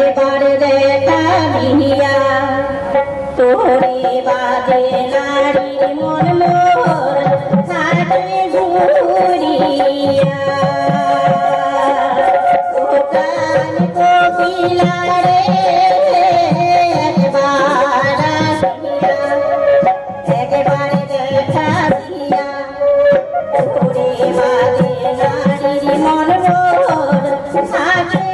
একবার দেখা মিহিয়া তোরে বাদে নারীর মন মোর সাথে ঘুরিয়া দোকান কোকিলারে একবার একবার দেখা মিহিয়া তোরে বাদে নারীর মন মোর সাথে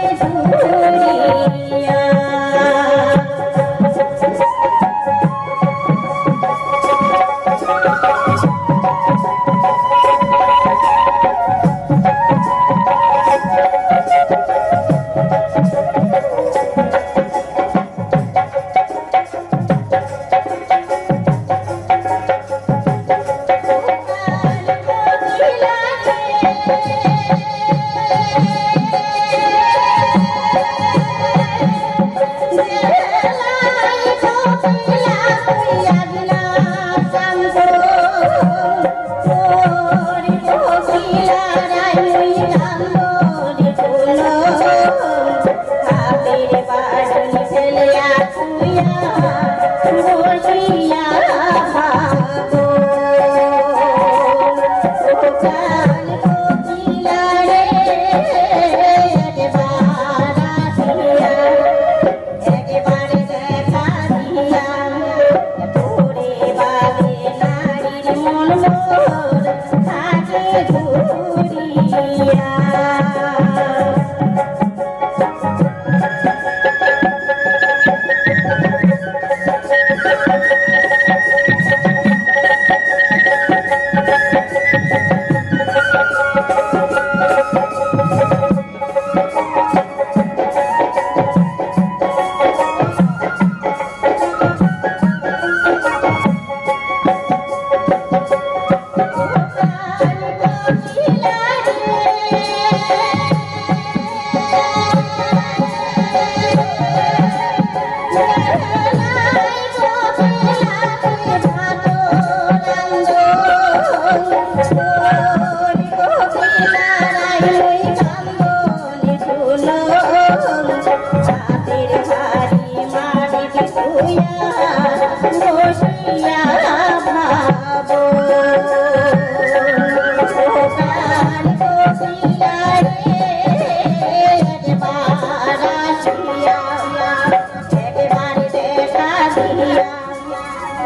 Yeah.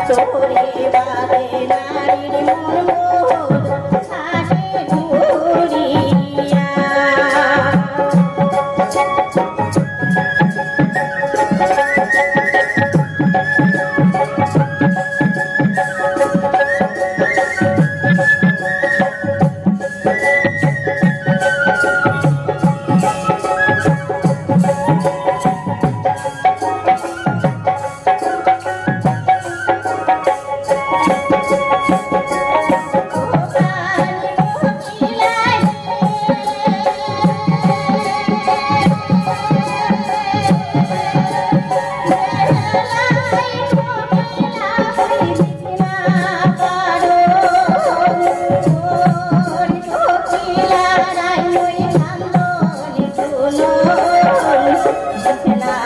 चोरी बाबे नारी मोर